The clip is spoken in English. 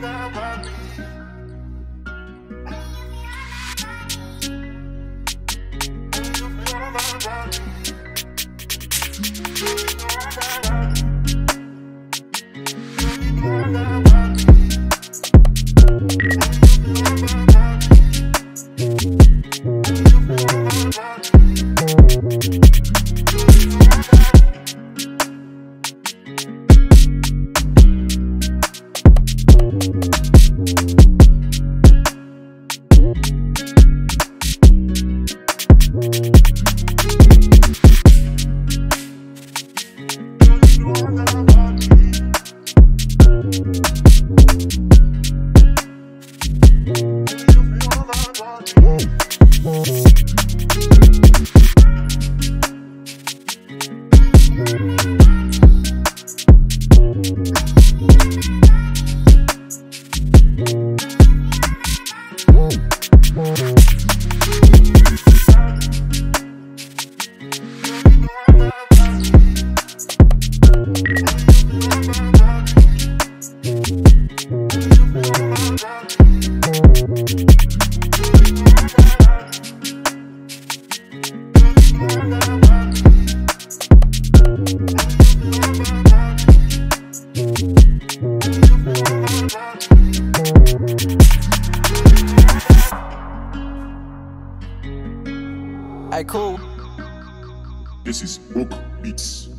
да, да, да. I cool. This is Oak Beats.